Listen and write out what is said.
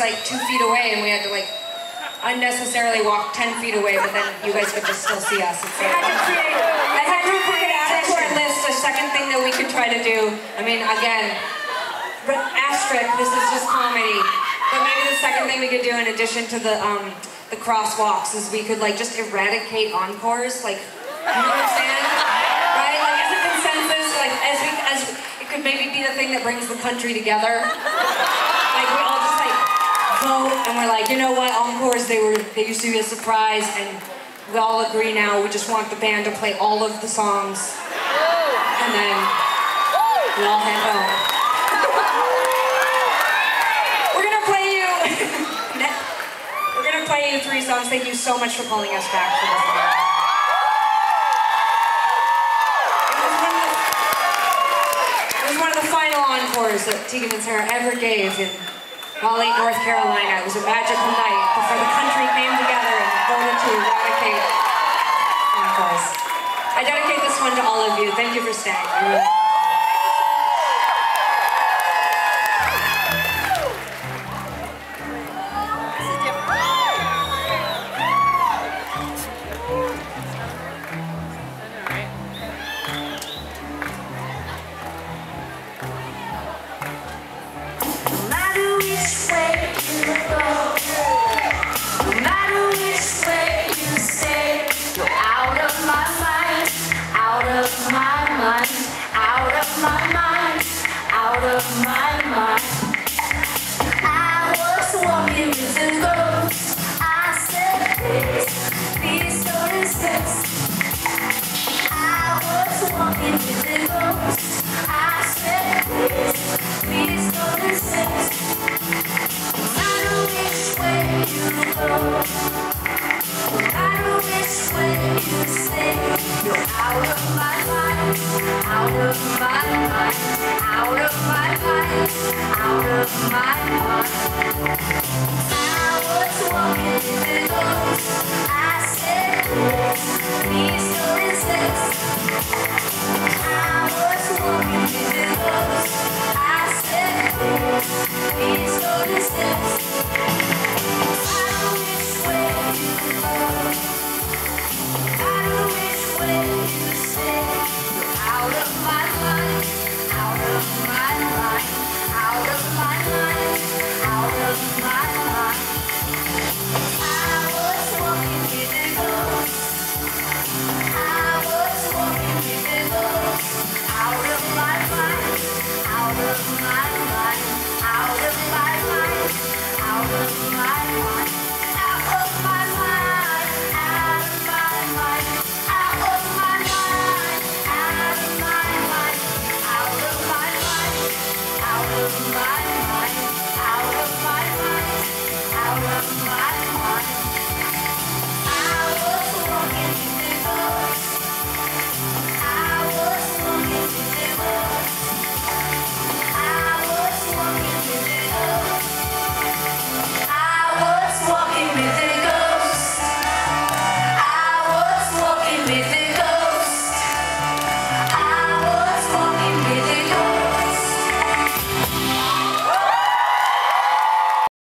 like two feet away, and we had to like unnecessarily walk ten feet away, but then you guys could just still see us. It's like, I had to create, I had to create add to our list a second thing that we could try to do. I mean, again, asterisk, this is just comedy. But maybe the second thing we could do in addition to the um, the crosswalks is we could like just eradicate encores, like you know what I'm saying? Right? Like as a consensus, like as we as it could maybe be the thing that brings the country together. Like we all just like vote and we're like, you know what, encores they were they used to be a surprise and we all agree now we just want the band to play all of the songs oh. and then we all head home. We're gonna play you. We're gonna play you three songs. Thank you so much for calling us back for this. It was one of the- It was one of the final encores that Tegan and Sara ever gave in Raleigh, North Carolina. It was a magical night before the country came together and voted to eradicate. I dedicate this one to all of you. Thank you for staying. my mind, out of my mind, out of my mind. out of my mind, out of my mind, out of my mind.